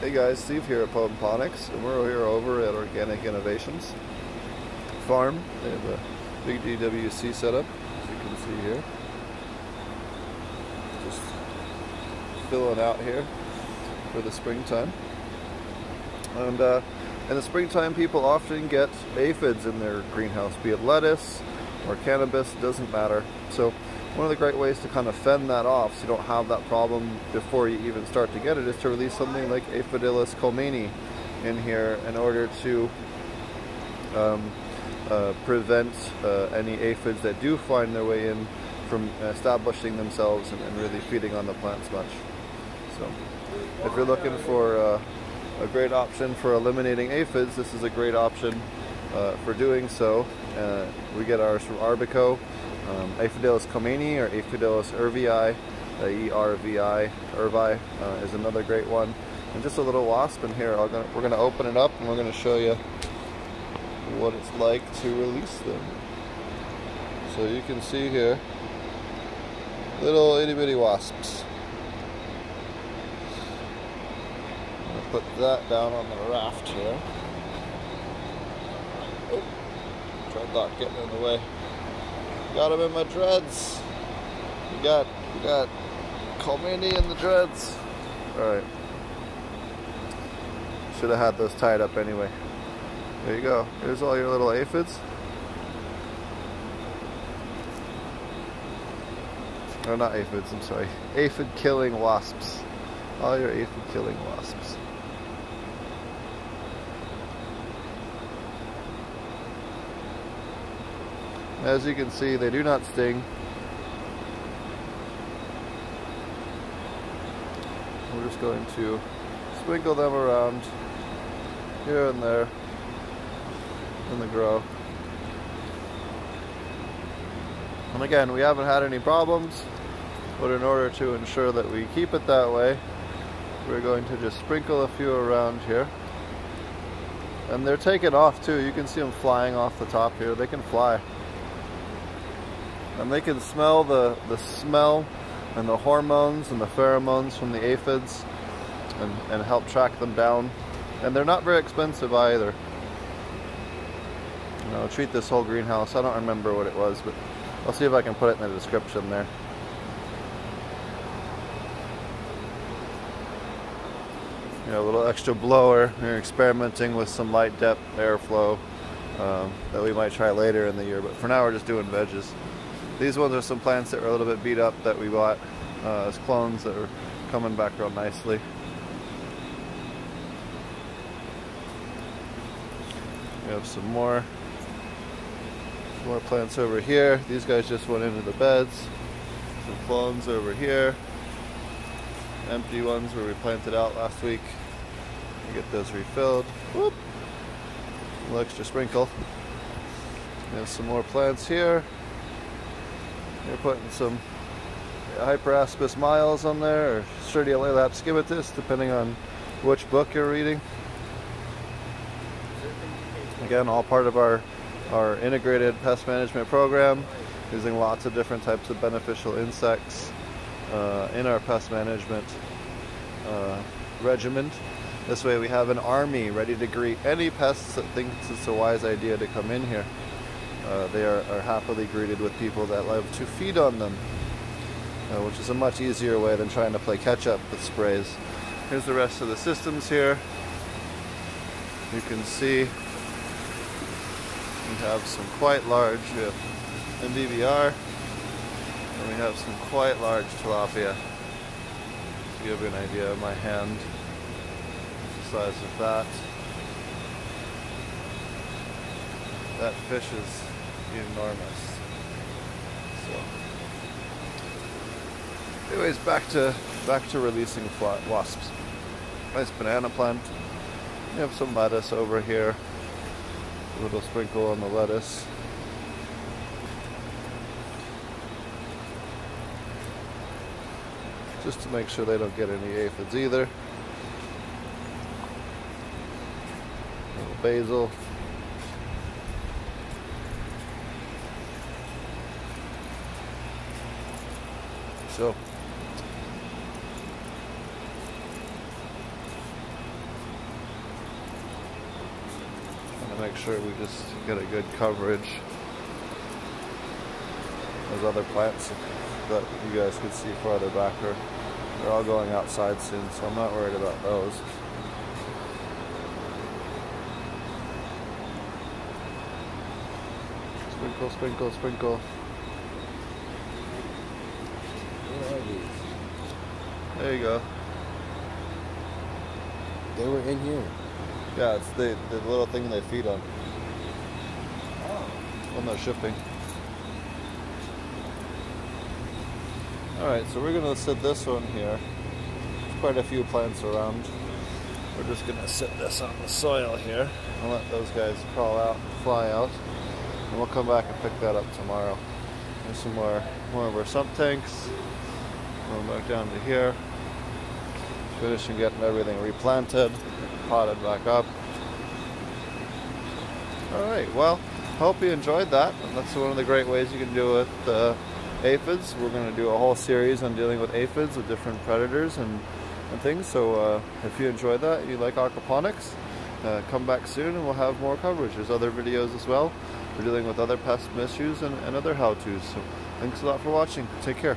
Hey guys, Steve here at Potent Ponics, and we're here over at Organic Innovations Farm. They have a big DWC setup, as you can see here. Just filling out here for the springtime. And uh, in the springtime, people often get aphids in their greenhouse, be it lettuce or cannabis, doesn't matter. So one of the great ways to kind of fend that off so you don't have that problem before you even start to get it is to release something like Aphidius colemani in here in order to um, uh, prevent uh, any aphids that do find their way in from establishing themselves and, and really feeding on the plants much. So if you're looking for uh, a great option for eliminating aphids, this is a great option uh, for doing so. Uh, we get ours from Arbico. Um, Aphidius colemani or Aphidius ervi, uh, E-R-V-I, ervi uh, is another great one. And just a little wasp in here. Gonna, we're going to open it up and we're going to show you what it's like to release them. So you can see here, little itty bitty wasps. put that down on the raft here. Oh, dreadlock getting in the way. Got him in my dreads. We got, we got Colemani in the dreads. All right. Should have had those tied up anyway. There you go. Here's all your little aphids. Or not aphids, I'm sorry. Aphid killing wasps. All your aphid killing wasps. As you can see, they do not sting. We're just going to sprinkle them around here and there in the grow. And again, we haven't had any problems, but in order to ensure that we keep it that way, we're going to just sprinkle a few around here. And they're taking off too. You can see them flying off the top here. They can fly and they can smell the, the smell and the hormones and the pheromones from the aphids and, and help track them down. And they're not very expensive either. You know, treat this whole greenhouse. I don't remember what it was, but I'll see if I can put it in the description there. You know, a little extra blower. We're experimenting with some light dep airflow um, that we might try later in the year. But for now, we're just doing veggies. These ones are some plants that were a little bit beat up that we bought uh, as clones that are coming back real nicely. We have some more more plants over here. These guys just went into the beds. Some clones over here. Empty ones where we planted out last week. We get those refilled. Whoop. A little extra sprinkle. We have some more plants here. You're putting some Hypoaspis miles on there, or Stratiolaelaps scimitus, depending on which book you're reading. Again, all part of our, our integrated pest management program, using lots of different types of beneficial insects uh, in our pest management uh, regimen. This way we have an army ready to greet any pests that thinks it's a wise idea to come in here. Uh, they are, are, happily greeted with people that love to feed on them, uh, which is a much easier way than trying to play catch up with sprays. Here's the rest of the systems here. You can see we have some quite large uh, MBBR, and we have some quite large tilapia. To give you an idea of my hand, the size of that. That fish is enormous. So, anyways, back to back to releasing wasps. Nice banana plant. We have some lettuce over here. A little sprinkle on the lettuce. Just to make sure they don't get any aphids either. A little basil. So. Trying to make sure we just get a good coverage. Those other plants that you guys could see farther back are they're all going outside soon, so I'm not worried about those. Sprinkle, sprinkle, sprinkle. There you go. They were in here. Yeah, it's the, the little thing they feed on Oh. when they're shipping. Alright, so we're going to sit this one here. There's quite a few plants around. We're just going to sit this on the soil here and let those guys crawl out and fly out. And we'll come back and pick that up tomorrow. There's some more, more of our sump tanks. Going back down to here. Finishing getting everything replanted, potted back up. Alright, well, hope you enjoyed that. And that's one of the great ways you can do it with uh, aphids. We're going to do a whole series on dealing with aphids with different predators and, and things. So uh, if you enjoyed that, you like aquaponics, uh, come back soon and we'll have more coverage. There's other videos as well. We're dealing with other pest issues and, and other how-tos. So thanks a lot for watching. Take care.